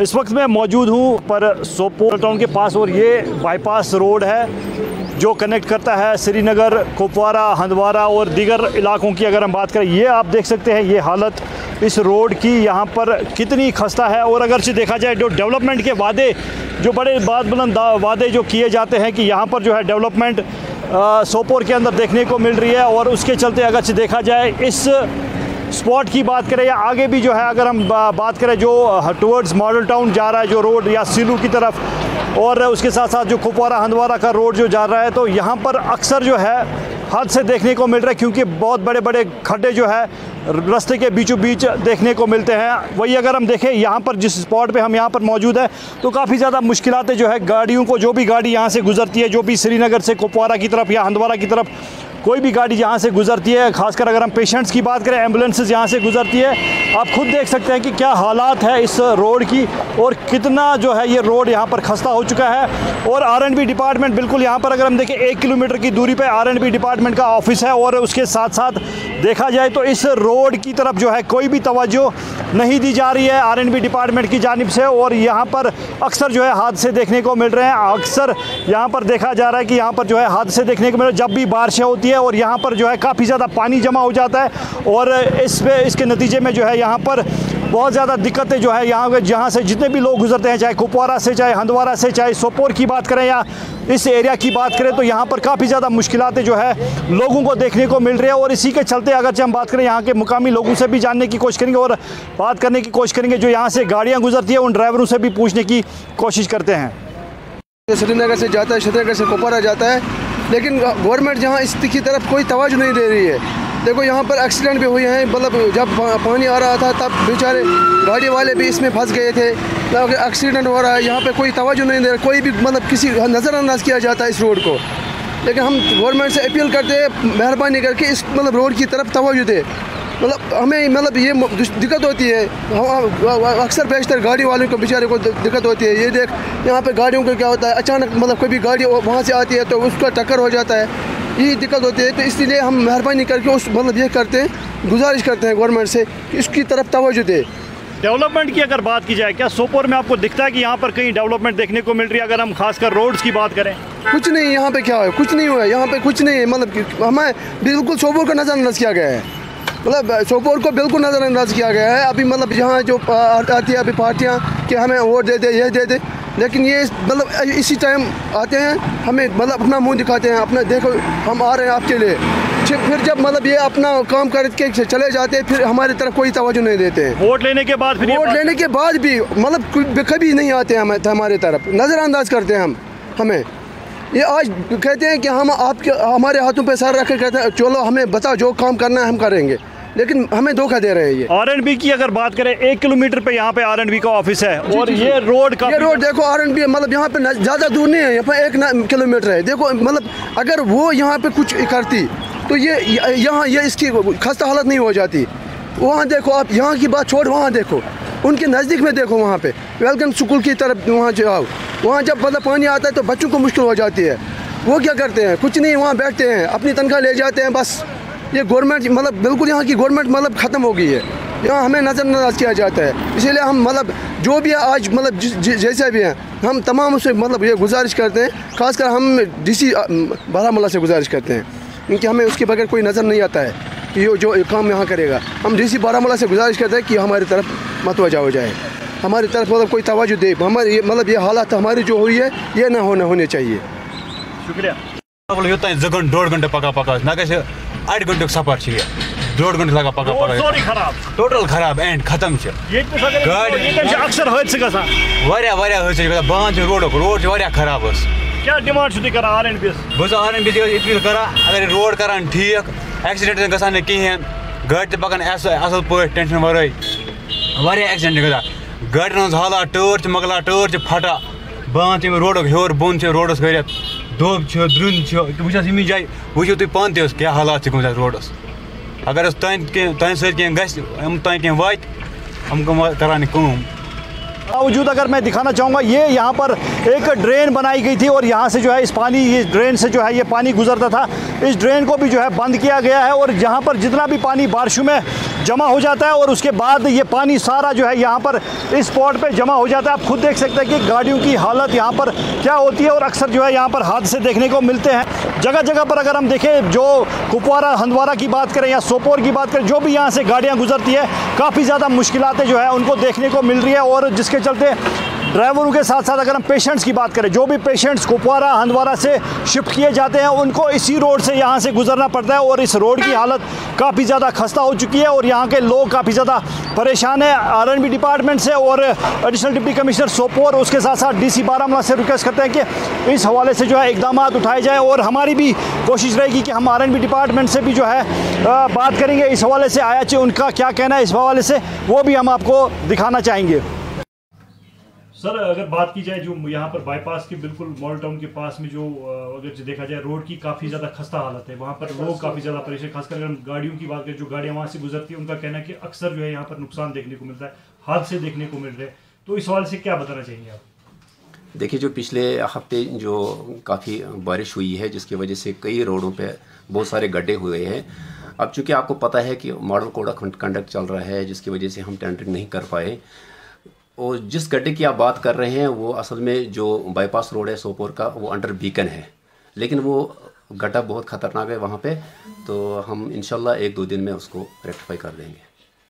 इस वक्त मैं मौजूद हूँ पर सोपोर टाउन के पास और ये बाईपास रोड है, जो कनेक्ट करता है श्रीनगर, कुपवारा, हंदवारा और दीगर इलाकों की अगर हम बात करें, ये आप देख सकते हैं ये हालत इस रोड की यहाँ पर कितनी खस्ता है और अगर से देखा जाए जो डेवलपमेंट के वादे, जो बड़े बाद बुलंद वादे जो किए जाते हैं कि यहाँ पर जो है डेवलपमेंट सोपोर के अंदर देखने को मिल रही है और उसके चलते अगर से देखा जाए इस स्पॉट की बात करें या आगे भी जो है, अगर हम बात करें जो टुवर्ड्स मॉडल टाउन जा रहा है, जो रोड या सिलू की तरफ़, और उसके साथ साथ जो कुपवारा हंदवारा का रोड जो जा रहा है तो यहाँ पर अक्सर जो है हादसे देखने को मिल रहे हैं, क्योंकि बहुत बड़े बड़े खड्डे जो है, रास्ते के बीचों बीच देखने को मिलते हैं। वही अगर हम देखें, यहाँ पर जिस स्पॉट पे हम यहाँ पर मौजूद हैं तो काफ़ी ज़्यादा मुश्किलें जो है, गाड़ियों को, जो भी गाड़ी यहाँ से गुजरती है, जो भी श्रीनगर से कुपवारा की तरफ़ या हंदवारा की तरफ़ कोई भी गाड़ी यहाँ से गुजरती है, खासकर अगर हम पेशेंट्स की बात करें एम्बुलेंसेज यहाँ से गुजरती है, आप खुद देख सकते हैं कि क्या हालात है इस रोड की और कितना जो है ये रोड यहाँ पर खस्ता हो चुका है। और आर डिपार्टमेंट बिल्कुल यहाँ पर अगर हम देखें, एक किलोमीटर की दूरी पर आर एंड बी डिपार्टमेंट का ऑफ़िस है और उसके साथ साथ देखा जाए तो इस रोड की तरफ़ जो है कोई भी तवज्जो नहीं दी जा रही है। आर डिपार्टमेंट की जानब से और यहाँ पर अक्सर जो है हादसे देखने को मिल रहे हैं। अक्सर यहाँ पर देखा जा रहा है कि यहाँ पर जो है हादसे देखने को मिल रहे जब भी बारिशें होती है और यहाँ पर जो है काफ़ी ज़्यादा पानी जमा हो जाता है और इस पे, इसके नतीजे में जो है यहाँ पर बहुत ज़्यादा दिक्कतें जो है यहाँ जहाँ से जितने भी लोग गुजरते हैं, चाहे कुपवारा से, चाहे हंदवारा से, चाहे सोपोर की बात करें या इस एरिया की बात करें तो यहाँ पर काफ़ी ज़्यादा मुश्किलें जो है लोगों को देखने को मिल रही है। और इसी के चलते अगर हम बात करें यहाँ के मुकामी लोगों से भी जानने की कोशिश करेंगे और बात करने की कोशिश करेंगे जो यहाँ से गाड़ियाँ गुजरती हैं, उन ड्राइवरों से भी पूछने की कोशिश करते हैं। श्रीनगर से जाता है श्रीनगर से कुपवारा जाता है, लेकिन गवर्नमेंट जहाँ इसकी तरफ़ कोई तवज्जो नहीं दे रही है। देखो यहाँ पर एक्सीडेंट भी हुए हैं मतलब जब पानी आ रहा था, तब बेचारे गाड़ी वाले भी इसमें फंस गए थे। एक्सीडेंट हो रहा है, यहाँ पे कोई तवज्जो नहीं दे रहा, कोई भी मतलब किसी नज़रअंदाज किया जाता है इस रोड को। लेकिन हम गवर्नमेंट से अपील करते हैं, मेहरबानी करके इस मतलब रोड की तरफ़ तवज्जो दे। मतलब हमें मतलब ये दिक्कत होती है। अक्सर बेशतर गाड़ी वालों को, बेचारे को दिक्कत होती है। ये देख, यहाँ पे गाड़ियों को क्या होता है, अचानक मतलब कोई भी गाड़ी वहाँ से आती है तो उसका टक्कर हो जाता है। यही दिक्कत होती है। तो इसलिए हम मेहरबानी करके उस मतलब ये करते हैं गुजारिश करते हैं गवर्नमेंट से कि इसकी तरफ़ तोज्जो दे। डेवलपमेंट की अगर बात की जाए क्या सोपोर में आपको दिखता है कि यहाँ पर कहीं डेवलपमेंट देखने को मिल रही है? अगर हम खासकर रोड्स की बात करें। कुछ नहीं यहाँ पे क्या है? कुछ नहीं हुआ है। यहाँ पे कुछ नहीं है। मतलब हमें बिल्कुल सोपोर को नज़रअंदाज किया गया है। मतलब सोपोर को बिल्कुल नज़रअंदाज किया गया है। अभी मतलब यहाँ जो आती है अभी पार्टियाँ कि हमें वोट दे दे ये दे दे। लेकिन ये मतलब इसी टाइम आते हैं हमें मतलब अपना मुँह दिखाते हैं अपना देखो हम आ रहे हैं आपके लिए। फिर जब मतलब ये अपना काम करके चले जाते हैं फिर हमारी तरफ़ कोई तवज्जो नहीं देते हैं। वोट लेने के बाद वोट लेने के बाद भी मतलब कभी नहीं आते हैं हमारे तरफ़। नज़रअंदाज करते हैं हम हमें। ये आज कहते हैं कि हम आपके हमारे हाथों पे सर रख कहते हैं चलो हमें बता जो काम करना है हम करेंगे। लेकिन हमें धोखा दे रहे हैं ये। आर की अगर बात करें एक किलोमीटर पे यहाँ पे आर एन बी का ऑफ़िस है और ये रोड का ये रोड देखो आर मतलब यहाँ पे ज़्यादा दूर नहीं है यहाँ पे एक किलोमीटर है। देखो मतलब अगर वो यहाँ पे कुछ करती तो ये यहाँ ये इसकी खस्ता हालत नहीं हो जाती। वहाँ देखो आप यहाँ की बात छोड़ वहाँ देखो। उनके नज़दीक में देखो वहाँ पे। वेलकम स्कूल की तरफ़ वहाँ जाओ वहाँ जब मतलब पानी आता है तो बच्चों को मुश्किल हो जाती है। वो क्या करते हैं? कुछ नहीं वहाँ बैठते हैं अपनी तनख्वाह ले जाते हैं बस। ये गवर्नमेंट मतलब बिल्कुल यहाँ की गवर्नमेंट मतलब ख़त्म हो गई है। यहाँ हमें नज़रअंदाज किया जाता है। इसीलिए हम मतलब जो भी है आज मतलब जैसे भी हैं, हम तमाम उससे मतलब ये गुजारिश करते हैं। खासकर हम डीसी बारामूला से गुजारिश करते हैं। क्योंकि हमें उसके बगैर कोई नज़र नहीं आता है कि ये, जो काम यहाँ करेगा। हम डी सी बारामूला से गुजारिश करते हैं कि हमारी तरफ़ मतवजा हो जाए। हमारी तरफ़ मतलब कोई तोज्जो दे। हमारे मतलब ये हालात हमारी जो हुई है, ये ना होने होने चाहिए। शुक्रिया। डोड़ घंटे पका पका ना कैसे अड़ घंटे सफ़र डोड़ घंटे लगा पका पका टोटल खराब। एंड खत्म अक्सर हादसे वारिया हादसे बाँध रोड रोड खराब क्या डिमांड कर आर आर अपील कर अगर रोड करान ठीक एक्सीडेंट गसान कहें गाड़ी ते पकान असल पे टेंशन वर वारिया एक्सीडेंट गसान गाड़न हालात टर्च मकला टर्च फटा। बाँध रोड हर बोन रोडस गरत दोब द्रुन वह यमी जाए वो तुम पान तह क्या हालात गम रोडस अगर तन सम तन वात हम करान बावजूद अगर मैं दिखाना चाहूँगा ये यहाँ पर एक ड्रेन बनाई गई थी और यहाँ से जो है इस पानी ये ड्रेन से जो है ये पानी गुजरता था इस ड्रेन को भी जो है बंद किया गया है और यहाँ पर जितना भी पानी बारिशों में जमा हो जाता है और उसके बाद ये पानी सारा जो है यहाँ पर इस स्पॉट पे जमा हो जाता है। आप खुद देख सकते हैं कि गाड़ियों की हालत यहाँ पर क्या होती है और अक्सर जो है यहाँ पर हादसे देखने को मिलते हैं। जगह जगह पर अगर हम देखें, जो कुपवारा, हंदवारा की बात करें या सोपोर की बात करें, जो भी यहाँ से गाड़ियाँ गुजरती है, काफ़ी ज़्यादा मुश्किलें जो है उनको देखने को मिल रही है और जिसके चलते ड्राइवरों के साथ साथ अगर हम पेशेंट्स की बात करें, जो भी पेशेंट्स कुपवारा, हंदवारा से शिफ्ट किए जाते हैं, उनको इसी रोड से यहाँ से गुजरना पड़ता है और इस रोड की हालत काफ़ी ज़्यादा खस्ता हो चुकी है और यहाँ के लोग काफ़ी ज़्यादा परेशान है। आर डिपार्टमेंट से और एडिशनल डिप्टी कमिश्नर सोपोर, उसके साथ साथ डी सी बारामूला से रिक्वेस्ट करते हैं कि इस हवाले से जो है इकदाम उठाए जाए और हमारी भी कोशिश रहेगी कि हम आर डिपार्टमेंट से भी जो है बात करेंगे। इस हवाले से आया उनका क्या कहना है, इस हवाले से वो भी हम आपको दिखाना चाहेंगे। सर अगर बात की जाए जो यहाँ पर बाईपास के बिल्कुल मॉल टाउन के पास में जो अगर जो देखा जाए रोड की काफ़ी ज़्यादा खस्ता हालत है। वहाँ पर लोग काफ़ी ज़्यादा परेशान खासकर अगर हम गाड़ियों की बात करें जो गाड़ियाँ वहाँ से गुजरती है उनका कहना है कि अक्सर जो है यहाँ पर नुकसान देखने को मिलता है हादसे देखने को मिल रहे हैं। तो इस सवाल से क्या बताना चाहेंगे आप? देखिए जो पिछले हफ़्ते जो काफ़ी बारिश हुई है जिसकी वजह से कई रोडों पे बहुत सारे गड्ढे हुए हैं। अब चूँकि आपको पता है कि मॉडल कोड ऑफ़ कंडक्ट चल रहा है जिसकी वजह से हम टेंडरिंग नहीं कर पाए और जिस गड्ढे की आप बात कर रहे हैं, वो असल में जो बाईपास रोड है सोपोर का, वो अंडर बीकन है। लेकिन वो गड्ढा बहुत ख़तरनाक है वहाँ पे तो हम इनशाला एक दो दिन में उसको रेक्टिफाई कर देंगे।